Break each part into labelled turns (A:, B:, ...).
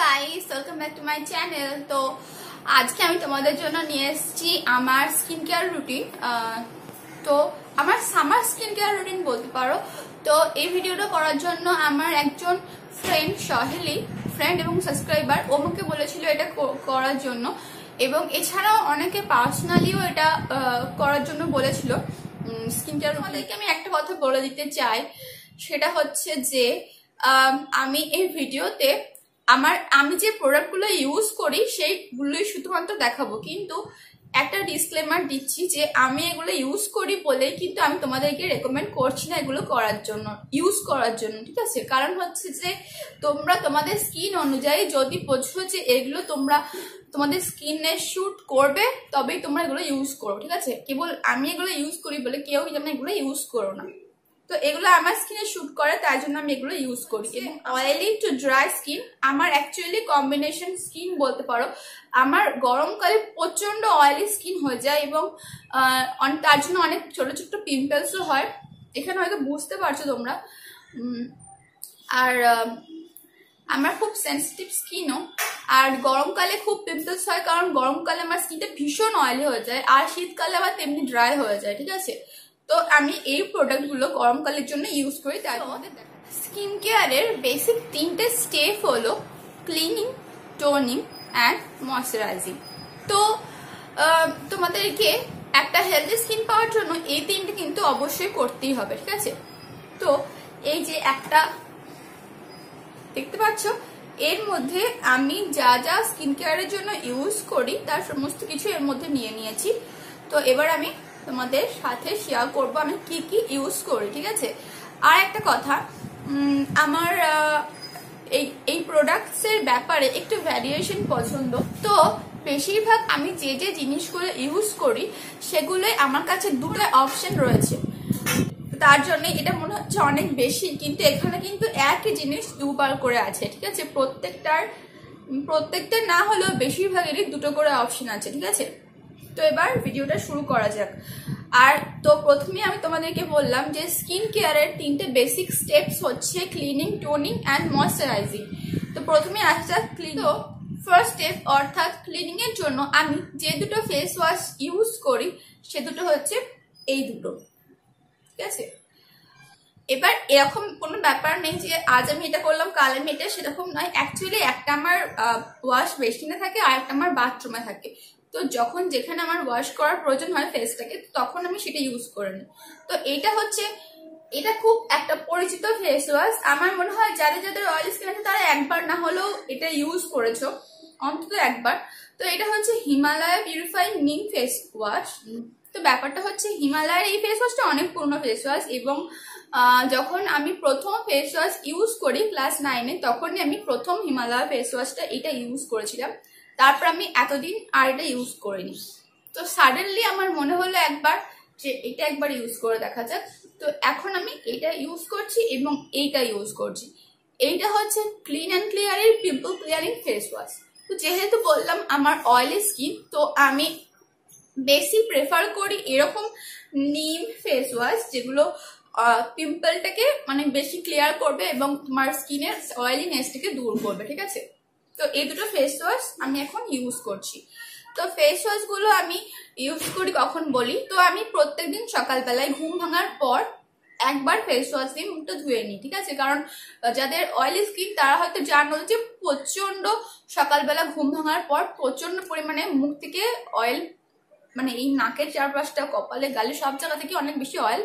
A: Guys welcome back to my channel তো আজকে আমি তোমাদের জন্য নিয়ে এসেছি আমার স্কিন কেয়ার রুটিন তো আমার সামার স্কিন কেয়ার রুটিন বলতে পারো। তো এই ভিডিওটা করার জন্য আমার একজন ফ্রেন্ড সহেলি ফ্রেন্ড এবং সাবস্ক্রাইবার ও আমাকে বলেছিল এটা করার জন্য। এবং এছাড়াও অনেকে পার্সোনালিও এটা করার জন্য বলেছিল। স্কিন কেয়ার আমাদেরকে আমি একটা কথা বলে দিতে চাই। সেটা হচ্ছে যে, আমি এই ভিডিওতে আমার, আমি যে প্রোডাক্টগুলো ইউজ করি, সেইগুলোই শুধুমাত্র দেখাবো। কিন্তু একটা ডিসক্লেমার দিচ্ছি যে আমি এগুলো ইউজ করি বলেই কিন্তু আমি তোমাদেরকে রেকমেন্ড করছি না এগুলো করার জন্য ইউজ করার জন্য, ঠিক আছে? কারণ হচ্ছে যে তোমরা তোমাদের স্কিন অনুযায়ী যদি বোঝো যে এগুলো তোমরা তোমাদের স্কিনে শ্যুট করবে, তবেই তোমরা এগুলো ইউজ করো, ঠিক আছে? কেবল আমি এগুলো ইউজ করি বলে কেউ যেন এগুলো ইউজ করো না। তো এগুলো আমার স্কিনে শুট করে তাই জন্য আমি এগুলো ইউজ করি। অয়েলি টু ড্রাই স্কিন আমার অ্যাকচুয়ালি কম্বিনেশন স্কিন বলতে পারো আমার গরমকালে প্রচণ্ড অয়েলি স্কিন হয়ে যায় এবং তার জন্য অনেক ছোট ছোট পিম্পলসও হয়। এখানে হয়তো বুঝতে পারছ তোমরা। আর আমার খুব সেন্সিটিভ স্কিনও আর গরমকালে খুব পিম্পলস হয় কারণ গরমকালে আমার স্কিনটা ভীষণ অয়েলি হয়ে যায়। আর শীতকালে আবার তেমনি ড্রাই হয়ে যায় ঠিক আছে? তো আমি এই প্রোডাক্টগুলো গরমকালের জন্য ইউজ করি তাই স্কিন কেয়ারের বেসিক তিনটে স্টেপ হলো ক্লিনিং টোনিং অ্যান্ড ময়শ্চারাইজিং তো তোমাদেরকে একটা হেলদি স্কিন পাওয়ার জন্য এই তিনটে কিন্তু অবশ্যই করতেই হবে ঠিক আছে? তো এই যে একটা দেখতে পাচ্ছ? এর মধ্যে আমি যা যা স্কিন কেয়ারের জন্য ইউজ করি তার সমস্ত কিছু এর মধ্যে নিয়ে নিয়েছি। তো এবার আমি তোমাদের সাথে শেয়ার করব। আমি কি কি ইউজ করি, ঠিক আছে? আর একটা কথা আমার এই এই প্রোডাক্টসের ব্যাপারে একটু ভ্যারিয়েশন পছন্দ। তো বেশিরভাগ আমি যে যে জিনিসগুলো ইউজ করি, সেগুলোই আমার কাছে দুটো অপশন রয়েছে। তার জন্য এটা মনে হচ্ছে অনেক বেশি, কিন্তু এখানে কিন্তু একই জিনিস দুবার করে আছে, ঠিক আছে? প্রত্যেকটার, প্রত্যেকটা না হলেও বেশিরভাগেরই দুটো করে অপশন আছে, ঠিক আছে? তো এবার ভিডিওটা শুরু করা যাক। আর তো প্রথমে আমি তোমাদেরকে বললাম যে স্কিন কেয়ারের তিনটে বেসিক স্টেপস হচ্ছে ক্লিনিং টোনিং অ্যান্ড ময়শ্চারাইজিং তো প্রথমে আসা যাক ক্লিন ফার্স্ট স্টেপ অর্থাৎ ক্লিনিং এর জন্য আমি যে দুটো ফেস ওয়াশ ইউজ করি, সে দুটো হচ্ছে এই দুটো। ঠিক আছে? এবার এরকম কোনো ব্যাপার নেই যে আজ আমি এটা করলাম, কাল আমি এটা, সেরকম নয়। অ্যাকচুয়ালি একটা আমার ওয়াশ বেসিনে থাকে আর একটা আমার বাথরুমে থাকে। তো যখন যেখানে আমার ওয়াশ করার প্রয়োজন হয় ফেসটাকে তখন আমি সেটা ইউজ করে নিই। তো এটা হচ্ছে, এটা খুব একটা পরিচিত ফেস ওয়াশ আমার মনে হয় যাদের যাদের অয়েল স্কিন আছে, তারা একবার না হলেও এটা ইউজ করেছ, অন্তত একবার। তো এটা হচ্ছে Himalaya purifying neem face wash তো ব্যাপারটা হচ্ছে, হিমালয়ের এই ফেস ওয়াশটা অনেক পুরনো ফেস ওয়াশ এবং যখন আমি প্রথম ফেস ওয়াশ ইউজ করি ক্লাস নাইনে তখনই আমি প্রথম হিমালয়া ফেস ওয়াশটা এটা ইউজ করেছিলাম। তারপর আমি এতদিন আর এটা ইউজ করিনি। তো সাডেনলি আমার মনে হলো একবার যে এটা একবার ইউজ করে দেখা যাক। তো এখন আমি এটা ইউজ করছি এবং এইটা ইউজ করছি। এইটা হচ্ছে ক্লিন অ্যান্ড ক্লিয়ারের পিম্পল ক্লিয়ারিং ফেস ওয়াশ তো যেহেতু বললাম আমার অয়েলি স্কিন তো আমি বেশি প্রেফার করি এরকম নিম ফেস ওয়াশ যেগুলো পিম্পলটাকে মানে বেশি ক্লিয়ার করবে এবং তোমার স্কিনের অয়েলিনেসটাকে দূর করবে, ঠিক আছে? তো এই দুটো ফেস ওয়াশ আমি এখন ইউজ করছি। তো ফেস ওয়াশগুলো আমি ইউজ করি কখন বলি? তো আমি প্রত্যেক দিন সকালবেলায় ঘুম ভাঙার পর একবার ফেস ওয়াশ দিয়ে মুখটা ধুয়ে নিই, ঠিক আছে? কারণ যাদের অয়েলি স্কিন তারা হয়তো জানো যে প্রচণ্ড সকালবেলা ঘুম ভাঙার পর প্রচণ্ড পরিমাণে মুখ থেকে অয়েল মানে এই নাকের চারপাশটা, কপালে, গালে সব জায়গা থেকে অনেক বেশি অয়েল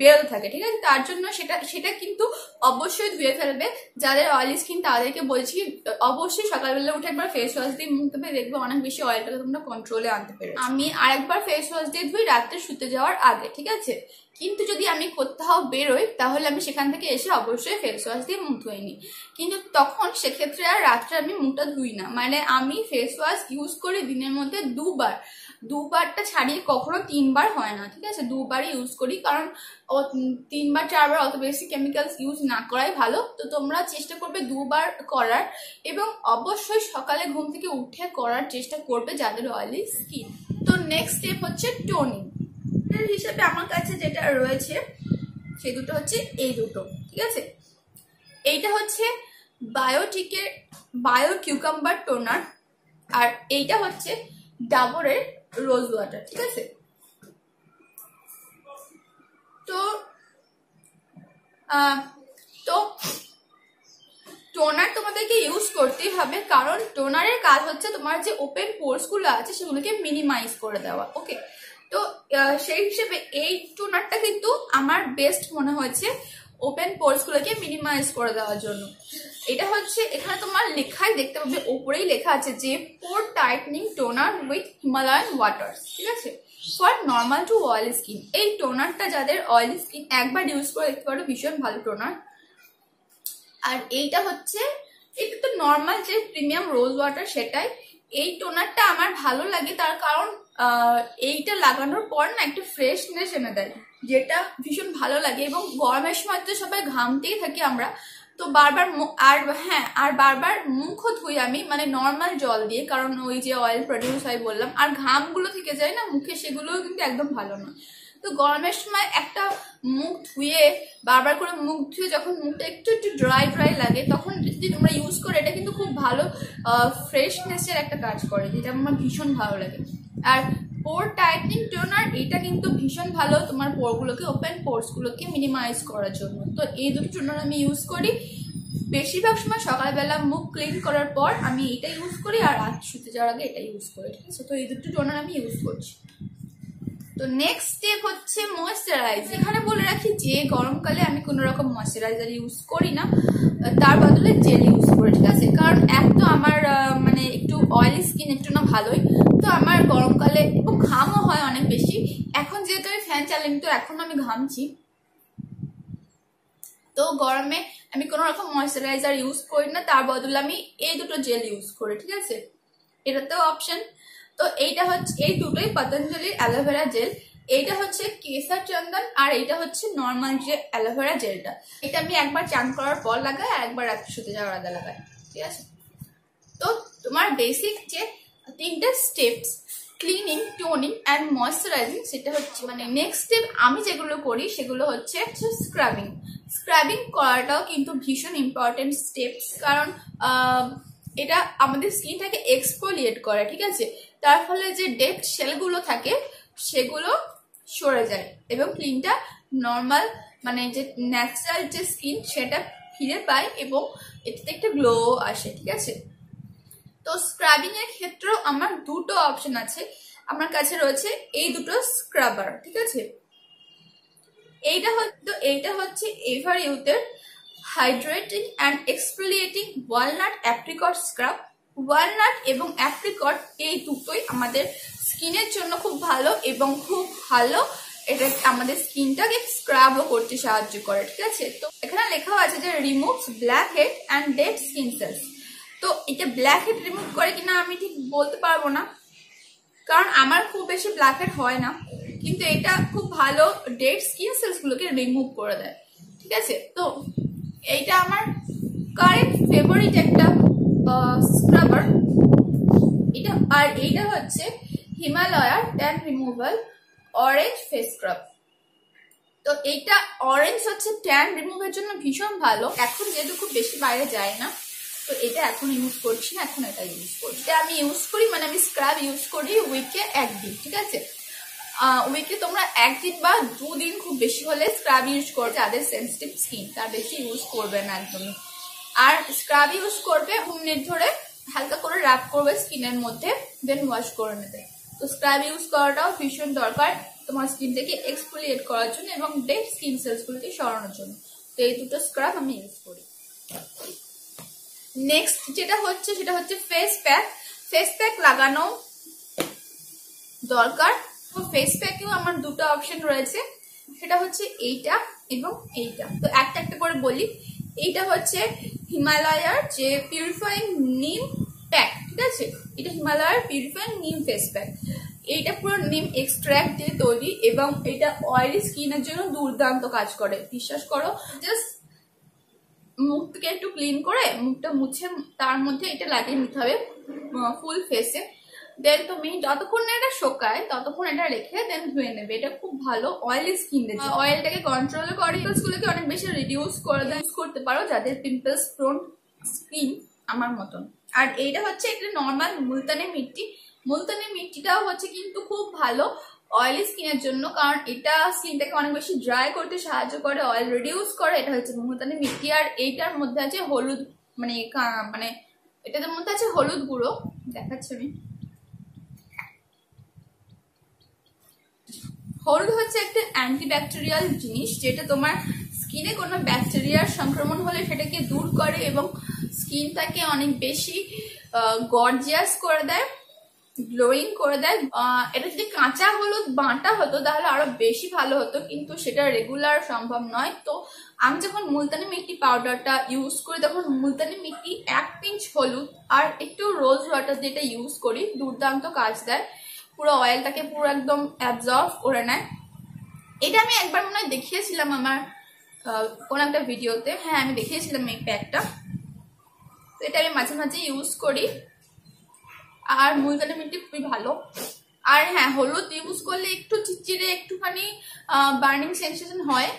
A: বেরোতে থাকে, ঠিক আছে? তার জন্য সেটা সেটা কিন্তু অবশ্যই ধুয়ে ফেলবে। যাদের অয়েলি স্কিন তাদেরকে বলছি, অবশ্যই সকালবেলা উঠে একবার ফেস ওয়াশ দিয়ে মুখ ধুয়ে দেখবে অনেক বেশি অয়েলটাকে তোমরা কন্ট্রোলে আনতে পেরে আমি আরেকবার ফেস ওয়াশ দিয়ে ধুই, রাত্রে শুতে যাওয়ার আগে, ঠিক আছে? কিন্তু যদি আমি কোথাও বেরোই, তাহলে আমি সেখান থেকে এসে অবশ্যই ফেস ওয়াশ দিয়ে মুখ ধুয়ে নিই। কিন্তু তখন সেক্ষেত্রে আর রাত্রে আমি মুখটা ধুই না। মানে আমি ফেস ওয়াশ ইউজ করি দিনের মধ্যে দুবার। দুবারটা ছাড়িয়ে কখনো তিনবার হয় না, ঠিক আছে? দুবারই ইউজ করি, কারণ তিনবার, চারবার অত বেশি কেমিক্যালস ইউজ না করাই ভালো। তো তোমরা চেষ্টা করবে দুবার করার এবং অবশ্যই সকালে ঘুম থেকে উঠে করার চেষ্টা করবে যাদের অয়েলি স্কিন তো নেক্সট স্টেপ হচ্ছে টোনিং হিসেবে আমার কাছে যেটা রয়েছে, সে দুটো হচ্ছে এই দুটো, ঠিক আছে? এইটা হচ্ছে বায়োটিকের বায়ো কিউকাম্বার টোনার আর এইটা হচ্ছে ডাবরের রোজ ওয়াটার ঠিক আছে? তো তো টোনার তোমাদেরকে ইউজ করতেই হবে, কারণ টোনারের কাজ হচ্ছে তোমার যে ওপেন পোর্সগুলো আছে, সেগুলোকে মিনিমাইজ করে দেওয়া ওকে তো সেই হিসেবে এই টোনারটা কিন্তু আমার বেস্ট মনে হয়েছে ওপেন পোর্সগুলোকে মিনিমাইজ করে দেওয়ার জন্য। এটা হচ্ছে এখানে তোমার লেখাই দেখতে পাবে, ওপরেই লেখা আছে যে pore tightening toner with Himalayan water ঠিক আছে? For normal to oil skin এই টোনারটা যাদের অয়েল স্কিন একবার ইউজ করে দেখতে পারো, ভীষণ ভালো টোনার আর এইটা হচ্ছে, এটা তো নর্মাল যে প্রিমিয়াম রোজ ওয়াটার সেটাই। এই টোনারটা আমার ভালো লাগে, তার কারণ এইটা লাগানোর পর না একটা ফ্রেশনেস এনে দেয়, যেটা ভীষণ ভালো লাগে এবং গরমের সময় তো সবাই ঘামতেই থাকি আমরা। তো বারবার আর হ্যাঁ আর বারবার মুখও ধুই আমি মানে নর্মাল জল দিয়ে, কারণ ওই যে অয়েল প্রডিউস হয় বললাম, আর ঘামগুলো থেকে যায় না, মুখে সেগুলোও কিন্তু একদম ভালো না। তো গরমের সময় একটা মুখ ধুয়ে, বারবার করে মুখ ধুয়ে যখন মুখটা একটু একটু ড্রাই ড্রাই লাগে, তখন যদি তোমরা ইউজ করো, এটা কিন্তু খুব ভালো ফ্রেশনেসের একটা কাজ করে, যেটা আমার ভীষণ ভালো লাগে। আর পোর টাইটনিং টোনার এটা কিন্তু ভীষণ ভালো তোমার পোরগুলোকে ওপেন পোর্সগুলোকে মিনিমাইজ করার জন্য। তো এই দুটো টোনার আমি ইউজ করি। বেশিরভাগ সময় সকালবেলা মুখ ক্লিন করার পর আমি এটা ইউজ করি আর রাত শুতে যাওয়ার আগে এটা ইউজ করি, ঠিক আছে? তো এই দুটো টোনার আমি ইউজ করছি। তো নেক্সট স্টেপ হচ্ছে ময়শ্চারাইজ এখানে বলে রাখি যে গরমকালে আমি কোনো রকম ময়শ্চারাইজার ইউজ করি না। তার বদলে জেল ইউজ করি, ঠিক আছে? কারণ এক তো আমার মানে একটু অয়েলি স্কিন একটু না ভালোই। তো আমার গরমকালে এবং ঘামও হয় অনেক বেশি এখন চালাই তো এখন আমি ঘামছি। তো গরমে আমি কোনো রকম ময়শ্চারাইজার ইউজ করি না, তার বদলে আমি এই দুটো জেল ইউজ করি, ঠিক আছে? এটাতেও অপশন তো এইটা হচ্ছে, এই দুটোই পতঞ্জলির অ্যালোভেরা জেল এইটা হচ্ছে কেসার চন্দন আর এইটা হচ্ছে নর্মাল যে অ্যালোভেরা জেলটা এটা আমি একবার চান করার পর লাগাই আর একবার রাত্রে শুতে যাওয়ার আগে লাগাই, ঠিক আছে? তো তোমার বেসিক যে তিনটা steps cleaning toning and moisturizing সেটা হচ্ছে মানে নেক্সট স্টেপ আমি যেগুলো করি সেগুলো হচ্ছে স্ক্রাবিং স্ক্রাবিং করাটাও কিন্তু ভীষণ ইম্পর্টেন্ট স্টেপস কারণ এটা আমাদের স্কিনটাকে এক্সপোলিয়েট করে, ঠিক আছে? তার ফলে যে ডেড সেলগুলো থাকে সেগুলো সরে যায় এবং ক্লিনটা নর্মাল মানে যে ন্যাচারাল যে স্কিন সেটা ফিরে পায় এবং এটাতে একটা গ্লো আসে, ঠিক আছে? তো স্ক্রাবিং এর ক্ষেত্রেও আমার দুটো অপশন আছে। আমার কাছে রয়েছে এই দুটো স্ক্রাবার ঠিক আছে? এইটা হচ্ছে এইটা হচ্ছে ever ইউথের hydrating and exfoliating walnut apricot scrub walnut এবং অ্যাপ্রিকট এই দুটোই আমাদের স্কিনের জন্য খুব ভালো এবং খুব ভালো। এটা আমাদের স্কিনটাকে স্ক্রাবও করতে সাহায্য করে, ঠিক আছে? তো এখানে লেখা আছে যে removes black head and dead skin cells তো এটা ব্ল্যাক হেড রিমুভ করে কিনা আমি ঠিক বলতে পারব না। কারণ আমার খুব বেশি ব্ল্যাক হেড হয় না। কিন্তু এটা খুব ভালো ডেড স্কিন সেলসগুলোকে রিমুভ করে দেয়। ঠিক আছে? তো এইটা আমার কারেন্ট ফেভারিট একটা স্ক্রাবার এটা, আর এইটা হচ্ছে হিমালয়ার tan removal orange face scrub তো এইটা অরেঞ্জ হচ্ছে ট্যান রিমুভের জন্য ভীষণ ভালো। এখন যেহেতু খুব বেশি বাইরে যায় না তো এটা এখন ইউজ করছি না, এখন এটা ইউজ করছি। এটা আমি ইউজ করি মানে আমি স্ক্রাব ইউজ করি উইকে একদিন, ঠিক আছে? উইকে তোমরা একদিন বা দুদিন খুব বেশি হলে স্ক্রাব ইউজ করবে, যাদের সেন্সিটিভ স্কিন তার বেশি ইউজ করবে না একদমই। আর স্ক্রাব ইউজ করবে মিনিট ধরে হালকা করে র্যাপ করবে স্কিনের মধ্যে দেন ওয়াশ করে নেবে। তো স্ক্রাব ইউজ করাটাও ভীষণ দরকার তোমার স্কিনটাকে এক্সফোলিয়েট করার জন্য এবং ডেড স্কিন সেলসগুলোকে সরানোর জন্য। তো এই দুটো স্ক্রাব আমি ইউজ করি। নেক্সট যেটা হচ্ছে, সেটা হচ্ছে ফেস প্যাক ফেস প্যাক লাগানো দরকার। তো ফেস প্যাকেও আমার দুটো অপশন রয়েছে। সেটা হচ্ছে এইটা এবং এইটা। তো একটা একটা করে বলি। এইটা হচ্ছে হিমালয়ার যে পিউরিফাইং নিম প্যাক ঠিক আছে? এটা হিমালয়ার পিউরিফাইং নিম ফেস প্যাক এইটা পুরো নিম এক্সট্র্যাক্ট দিয়ে তৈরি এবং এটা অয়েলি স্কিনের জন্য দুর্দান্ত কাজ করে। বিশ্বাস করো? জাস্ট মুখটাকে একটু ক্লিন করে মুখটা মুছে তার মধ্যে এটা লাগিয়ে নিতে হবে ফুল ফেসে দেন তুমি যতক্ষণ না এটা শোকায় ততক্ষণ এটা রেখে দেন ধুয়ে নেবে। এটা খুব ভালো অয়েলি স্কিন জন্য। অয়েলটাকে কন্ট্রোল করে পিম্পলস গুলোকে অনেক বেশি রিডিউস করে ইউজ করতে পারো যাদের পিম্পলস প্রোন স্কিন আমার মতন। আর এইটা হচ্ছে একটা নর্মাল মুলতানি মিট্টি। মুলতানি মিট্টিটাও হচ্ছে কিন্তু খুব ভালো। অয়েলি স্কিনের জন্য, কারণ এটা স্কিনটাকে অনেক বেশি ড্রাই করতে সাহায্য করে অয়েল রিডিউস করে। এটা হচ্ছে মুলতানি মিট্টি আর এইটার মধ্যে আছে হলুদ মানে মানে এটার মধ্যে আছে হলুদ গুঁড়ো। দেখাচ্ছি আমি। হলুদ হচ্ছে একটা অ্যান্টিব্যাকটেরিয়াল জিনিস, যেটা তোমার স্কিনে কোনো ব্যাকটেরিয়ার সংক্রমণ হলে সেটাকে দূর করে এবং স্কিনটাকে অনেক বেশি গর্জিয়াস করে দেয়। গ্লোয়িং করে দেয়। এটা যদি কাঁচা হলুদ বাঁটা হতো, তাহলে আরও বেশি ভালো হতো, কিন্তু সেটা রেগুলার সম্ভব নয়। তো আমি যখন মুলতানি মিট্টি পাউডারটা ইউজ করি, তখন মুলতানি মিট্টি এক পিঞ্চ হলুদ আর একটু রোজ ওয়াটার যেটা ইউজ করি, দুর্দান্ত কাজ দেয়। পুরো অয়েলটাকে পুরো একদম অ্যাবজর্ভ করে নেয়। এটা আমি একবার মনে হয় দেখিয়েছিলাম আমার কোন একটা ভিডিওতে হ্যাঁ আমি দেখিয়েছিলাম এই প্যাকটা। তো এটা আমি মাঝে মাঝে ইউজ করি। আর মুলতানি মিট্টি খুবই ভালো। আর হ্যাঁ হলুদ ইউজ করলে একটু চিচিরে, একটুখানি বার্নিং সেন্সেশন হয়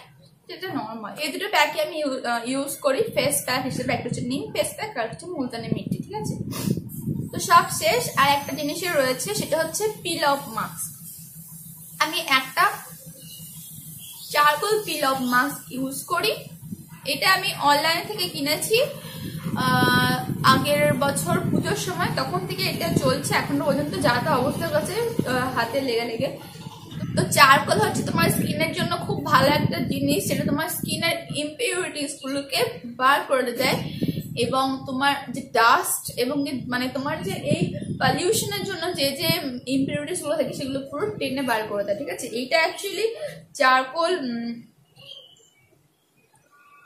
A: সেটা নর্মাল এই দুটো প্যাকে আমি ইউজ করি। ফেস প্যাক হিসেবে একটা হচ্ছে নিম ফেস প্যাক আর হচ্ছে মুলতানি মিট্টি ঠিক আছে? তো সব শেষ। আর একটা জিনিসই রয়েছে, সেটা হচ্ছে পিল অফ মাস্ক আমি একটা charcoal peel off mask use করি। এটা আমি অনলাইন থেকে কিনেছি। আগের বছর পুজোর সময় তখন থেকে এটা চলছে, এখনও পর্যন্ত যা তা অবস্থা গেছে হাতে লেগে লেগে। তো চারকোল হচ্ছে তোমার স্কিনের জন্য খুব ভালো একটা জিনিস যেটা তোমার স্কিনের ইম্পিউরিটিস গুলোকে বার করে দেয় এবং তোমার যে ডাস্ট এবং মানে তোমার যে এই পলিউশনের জন্য যে যে ইম্পিউরিটিসগুলো থাকে, সেগুলো পুরো টেনে বার করে দেয়, ঠিক আছে? এইটা অ্যাকচুয়ালি চারকোল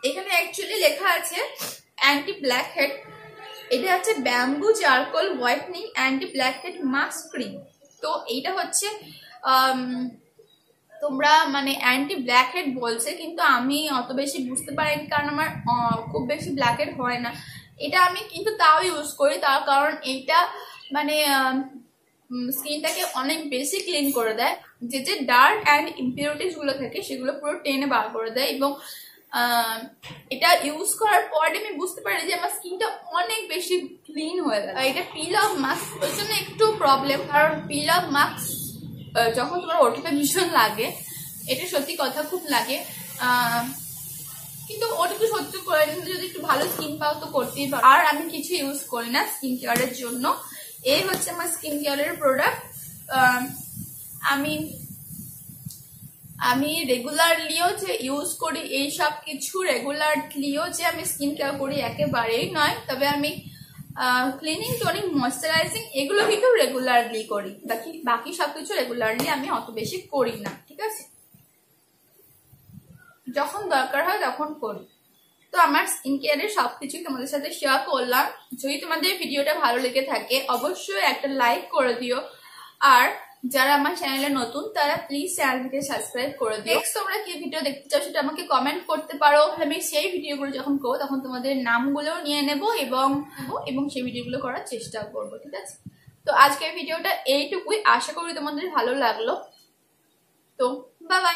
A: এখানে অ্যাকচুয়ালি লেখা আছে অ্যান্টি ব্ল্যাক হেড এটা হচ্ছে bamboo charcoal whitening anti blackhead mask cream তো এইটা হচ্ছে তোমরা মানে অ্যান্টি ব্ল্যাক হেড বলছে, কিন্তু আমি অত বেশি বুঝতে পারিনি কারণ আমার খুব বেশি ব্ল্যাক হেড হয় না। এটা আমি কিন্তু তাও ইউজ করি, তার কারণ এইটা মানে স্কিনটাকে অনেক বেশি ক্লিন করে দেয়। যে যে ডার্ক অ্যান্ড ইম্পিউরিটিসগুলো থাকে, সেগুলো পুরো টেনে বার করে দেয় এবং এটা ইউজ করার পরে আমি বুঝতে পারি যে আমার স্কিনটা অনেক বেশি ক্লিন হয়ে গেল এটা পিল অফ মাস্ক ওই জন্য একটু প্রবলেম কারণ পিল অফ মাস্ক যখন তোমার ওঠে ভীষণ লাগে, এটা সত্যি কথা খুব লাগে। কিন্তু ওটুকু সহ্য করে নিতে যদি একটু ভালো স্কিন পাও তো করতেই পারো। আর আমি কিছু ইউজ করি না স্কিন কেয়ারের জন্য। এই হচ্ছে আমার স্কিন কেয়ারের প্রোডাক্ট আমি আমি রেগুলারলিও যে ইউজ করি এই সব কিছু রেগুলারলিও যে আমি স্কিন কেয়ার করি একেবারেই নয়। তবে আমি ক্লিনিং টোনিং ময়শ্চারাইজিং এগুলো কিন্তু রেগুলারলি করি। বাকি বাকি সব কিছু রেগুলারলি আমি অত বেশি করি না, ঠিক আছে? যখন দরকার হয় তখন করি। তো আমার স্কিন কেয়ারের সবকিছুই তোমাদের সাথে শেয়ার করলাম। যদি তোমাদের ভিডিওটা ভালো লেগে থাকে, অবশ্যই একটা লাইক করে দিও। আর যারা আমার চ্যানেলে নতুন তারা প্লিজ চ্যানেলটিকে সাবস্ক্রাইব করে দিও। নেক্সট তোমরা কি ভিডিও দেখতে চাও সেটা আমাকে কমেন্ট করতে পারো। আমি সেই ভিডিওগুলো যখন করব তখন তোমাদের নামগুলোও নিয়ে নেব এবং এবং সেই ভিডিওগুলো করার চেষ্টা করব ঠিক আছে? তো আজকের ভিডিওটা এইটুকুই। আশা করি তোমাদের ভালো লাগল। তো বা বাই